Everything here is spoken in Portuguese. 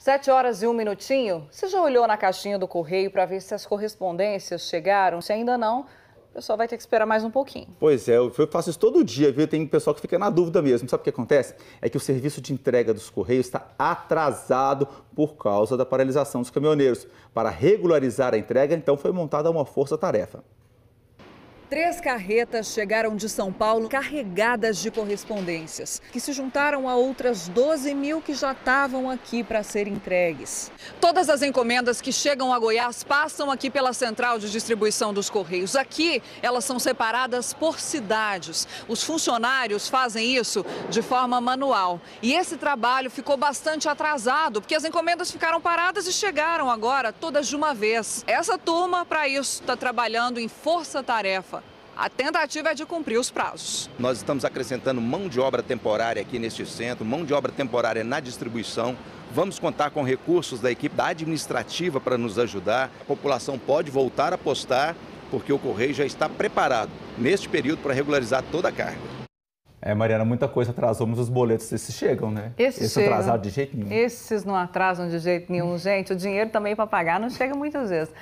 Sete horas e um minutinho. Você já olhou na caixinha do correio para ver se as correspondências chegaram? Se ainda não, o pessoal vai ter que esperar mais um pouquinho. Pois é, eu faço isso todo dia, viu? Tem pessoal que fica na dúvida mesmo. Sabe o que acontece? É que o serviço de entrega dos Correios está atrasado por causa da paralisação dos caminhoneiros. Para regularizar a entrega, então foi montada uma força-tarefa. Três carretas chegaram de São Paulo carregadas de correspondências, que se juntaram a outras 12 mil que já estavam aqui para serem entregues. Todas as encomendas que chegam a Goiás passam aqui pela central de distribuição dos Correios. Aqui, elas são separadas por cidades. Os funcionários fazem isso de forma manual. E esse trabalho ficou bastante atrasado, porque as encomendas ficaram paradas e chegaram agora todas de uma vez. Essa turma, para isso, está trabalhando em força-tarefa. A tentativa é de cumprir os prazos. Nós estamos acrescentando mão de obra temporária aqui neste centro, mão de obra temporária na distribuição. Vamos contar com recursos da equipe da administrativa para nos ajudar. A população pode voltar a postar, porque o Correio já está preparado neste período para regularizar toda a carga. É, Mariana, muita coisa atrasou, mas os boletos esses chegam, né? Esses Esse chegam. atrasado de jeito nenhum. Esses não atrasam de jeito nenhum, gente. O dinheiro também para pagar não chega muitas vezes.